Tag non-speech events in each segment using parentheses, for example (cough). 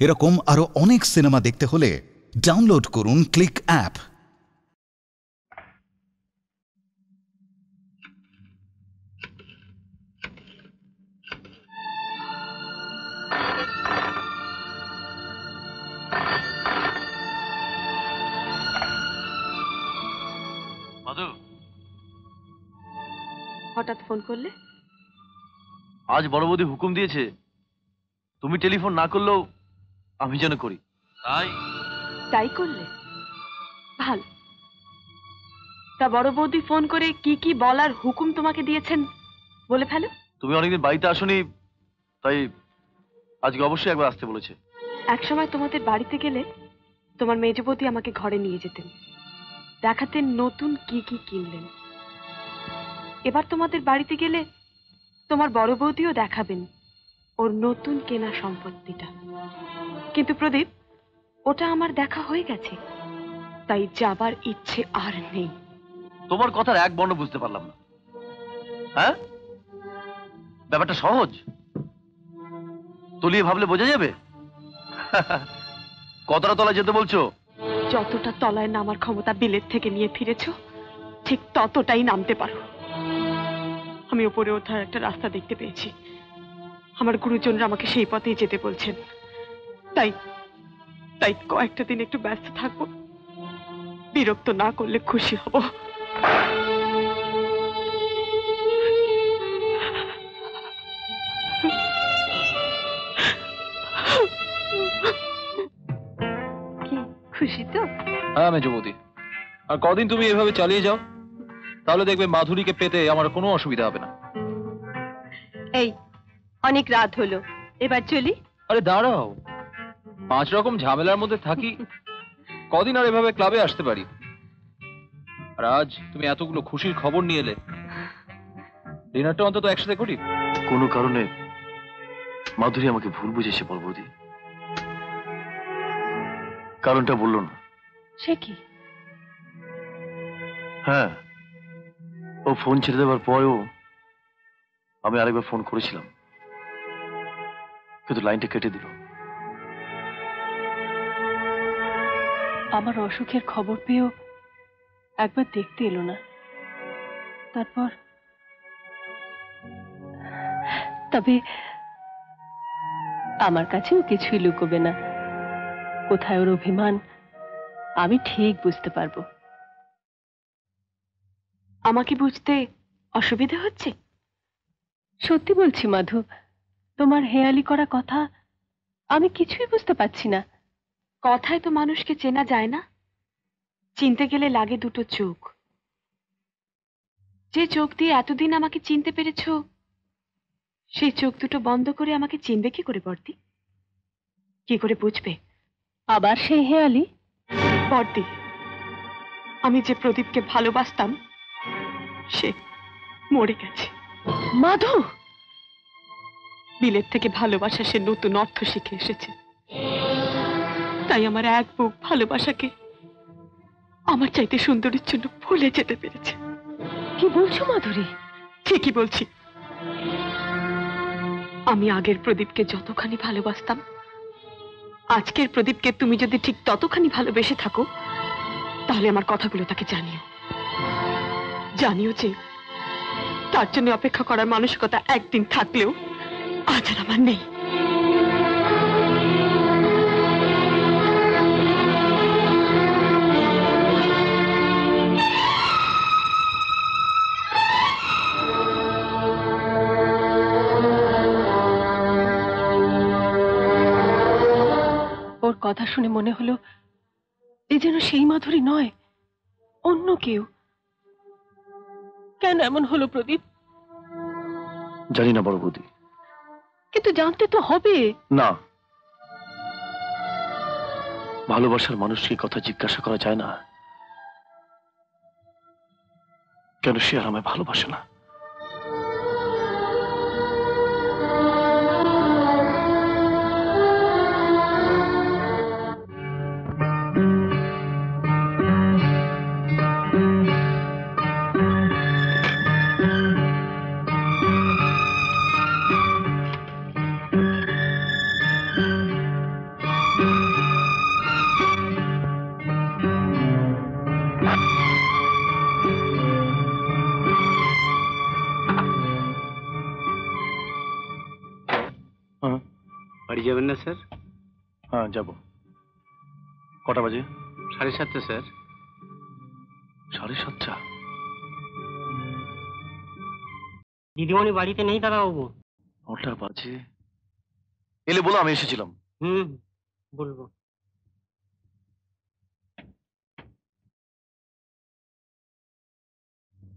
এরকম আরও অনেক সিনেমা দেখতে হলে ডাউনলোড করুন ক্লিক অ্যাপ। হঠাৎ ফোন করলে? আজ বড় বৌদি হুকুম দিয়েছে তুমি টেলিফোন না করলেও আমি যেন করি। তাই? তাই করলে। ভালো। তা বড় বৌদি ফোন করে কি কি বলার হুকুম তোমাকে দিয়েছেন বলে ফেলো। তুমি অনেকদিন বাড়িতে আসনি তাই আজকে অবশ্যই একবার আসতে বলেছে। একসময় তোমাদের বাড়িতে গেলে তোমার মেজবতী আমাকে ঘরে নিয়ে যেতেন। দেখাতেন নতুন কি কি কিনলেন। এবার তোমাদের বাড়িতে গেলে তোমার বড় বৌদিও দেখাবেন ওর নতুন কেনা সম্পত্তিটা। কিন্তু প্রদীপ ওটা আমার দেখা হয়ে গেছে। তাই যাবার ইচ্ছে আর নেই। তোমার কথার এক বর্ণ বুঝতে পারলাম না। হ্যাঁ? ব্যাপারটা সহজ? তলিয়ে ভাবলে বোঝা যাবে? (laughs) কতটা তলায় যেতে বলছো? যতটা তলায় নামার ক্ষমতা বিলেত থেকে নিয়ে ফিরেছ ঠিক ততটাই নামতে পারো। আমি ওপরে ওঠার একটা রাস্তা দেখতে পেয়েছি। আমার গুরুজনরা আমাকে সেই পথেই যেতে বলছেন। তাই তাই কয়েকটা দিন একটু ব্যস্ত থাকব। বিরক্ত না করলে খুশি হব। খুশি তো? হ্যাঁ মেজবৌদি আর কদিন তুমি এভাবে চালিয়ে যাও তাহলে দেখবে মাধুরীকে পেতে আমার কোনো অসুবিধা হবে না। এই অনেক রাত হলো। এবার চলি। আরে দাঁড়াও। পাঁচ রকম ঝামেলার মধ্যে থাকি কদিন আর এভাবে ক্লাবে আসতে পারি। আর আজ তুমি এতগুলো খুশির খবর নিয়ে এলে। ডিনারটা অন্তত একসাথে করি। কোনো কারণে মাধুরী আমাকে ভুল বুঝেছে বল বৌদি কারণটা বলল না। সে কি? হ্যাঁ ও ফোন ছেড়ে দেওয়ার পরেও আমি আরেকবার ফোন করেছিলাম। কিন্তু লাইনটা কেটে দিল। আমার অসুখের খবর পেয়েও একবার দেখতে এলো না। তারপর তবে আমার কাছেও কিছুই লুকোবে না। কোথায় ওর অভিমান, আমি ঠিক বুঝতে পারব। আমাকে বুঝতে অসুবিধা হচ্ছে? সত্যি বলছি, মাধু, তোমার হেয়ালি করা কথা আমি কিছুই বুঝতে পারছি না। কথায় তো মানুষকে চেনা যায় না। চিনতে গেলে লাগে দুটো চোখ। যে চোখ দিয়ে এতদিন আমাকে চিনতে পেরেছ সেই চোখ দুটো বন্ধ করে আমাকে চিনবে কি করে বর্দি? কি করে বুঝবে? আবার সেই হে হেয়ালি? বর্দি আমি যে প্রদীপকে ভালোবাসতাম সে মরে গেছে। মাধু! বিলেত থেকে ভালোবাসা সে নতুন অর্থ শিখে এসেছে। তাই আমার এক বুক ভালোবাসাকে আমার চাইতে সুন্দরীর জন্য ভুলে যেতে পেরেছে। কি বলছো মাধুরী? ঠিকই বলছি। আমি আগের প্রদীপকে যতখানি ভালোবাসতাম আজকের প্রদীপকে তুমি যদি ঠিক ততখানি ভালোবেসে থাকো তাহলে আমার কথাগুলো তাকে জানিও। জানিও যে তার জন্য অপেক্ষা করার মানসিকতা একদিন থাকলেও আজ আর আমার নেই। কথা শুনে মনে হলো এ যেন সেই মাধুরী নয় অন্য কেউ। কেন এমন হলো প্রদীপ? জানি না বড় বৌদি। কিন্তু জানতে তো হবে। না। ভালোবাসার মানুষকে কথা জিজ্ঞাসা করা যায় না। কেন সে আর আমায় ভালোবাসে না? না স্যার? হ্যাঁ যাব। কটা বাজে? সাড়ে সাতটা স্যার। সাড়ে সাতটা? দিদিমণি বাড়িতে নেই দাদাবাবু। নটা বাজে। এলে বলো আমি এসেছিলাম। হুম বলব।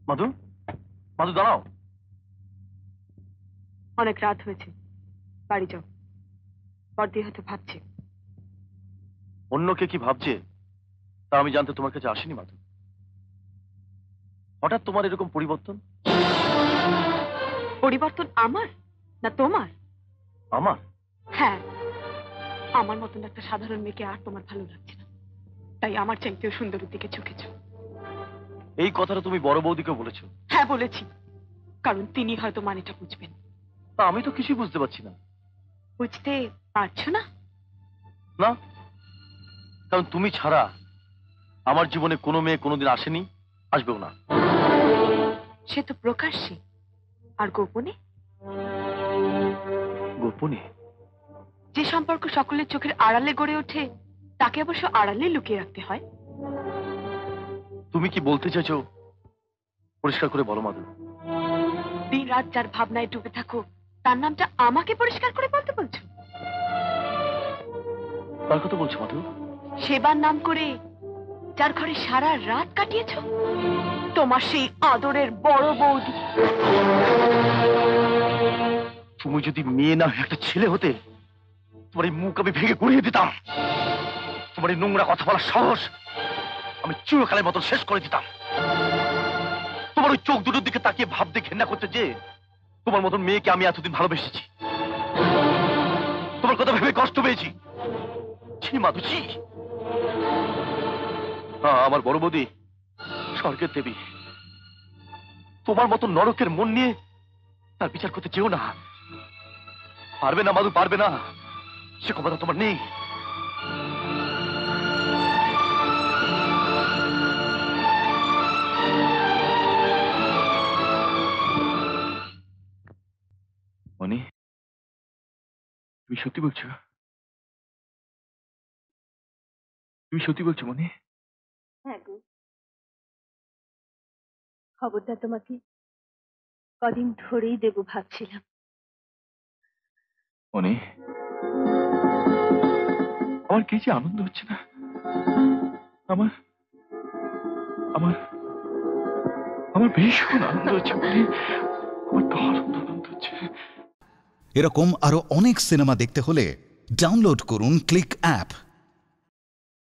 মাধু? মাধু দাঁড়াও। অনেক রাত হয়েছে। বাড়ি যাও। বর্দি হয়তো ভাবছে। অন্য কে কি ভাবছে তা আমি জানতে তোমার কাছে আসিনি মাধু। হঠাৎ তোমার এরকম পরিবর্তন? পরিবর্তন আমার না তোমার? আমার? হ্যাঁ আমার মতন একটা সাধারণ মেয়েকে আর তোমার ভালো লাগছে না। তাই আমার চাইতেও সুন্দরের দিকে ঝুঁকেছ। এই কথাটা তুমি বড় বৌদিকে বলেছ। হ্যাঁ বলেছি। কারণ তিনি হয়তো মানেটা বুঝবেন। তা আমি তো কিছুই বুঝতে পারছি না। বুঝতে পারছ না? না কারণ তুমি ছাড়া আমার জীবনে কোনো মেয়ে কোনোদিন আসেনি আসবেও না। সে তো প্রকাশ্যে আর গোপনে? গোপনে? যে সম্পর্ক সকলের চোখের আড়ালে গড়ে ওঠে তাকে অবশ্য আড়ালে লুকিয়ে রাখতে হয়। তুমি কি বলতে চাইছো? পরিষ্কার করে বলো মাধু। দিন রাত যার ভাবনায় ডুবে থাকো তার নামটা আমাকে পরিষ্কার করে বলতে বলছো? তার কথা বলছো মাধু। সেবার নাম করে যার ঘরে সারা রাত কাটিয়েছো? তোমার সেই আদরের বড় বৌদি। তুমি যদি মেয়ে না হয়ে একটা ছেলে হতে তোমার এই মুখ আমি ভেঙে গুড়িয়ে দিতাম। তোমার এই নোংরা কথা বলার সাহস আমি চিরকালের মতো শেষ করে দিতাম। তোমার ওই চোখ দুটোর দিকে তাকিয়ে ভাবতে ঘেন্না করতে যে তোমার মতন মেয়েকে আমি এতদিন ভালোবেসেছি। তোমার কথা ভেবে কষ্ট পেয়েছি। ছি মাধুছি আমার বড় বৌদি, স্বর্গের দেবী। তোমার মতো নরকের মন নিয়ে তার বিচার করতে চেও না। পারবে না, মাধু, পারবে না। সে ক্ষমতা তোমার নেই। তুমি সত্যি বলছো? তুমি সত্যি বলছো মনি? হ্যাঁ গো। খবরটা তোমাকে কদিন ধরেই দেব ভাবছিলাম। মনে আমার কি যে আনন্দ হচ্ছে না? আমার আমার আমার ভীষণ আনন্দ হচ্ছে মনি। আমার দারুণ আনন্দ হচ্ছে। এরকম আরও অনেক সিনেমা দেখতে হলে ডাউনলোড করুন ক্লিক অ্যাপ।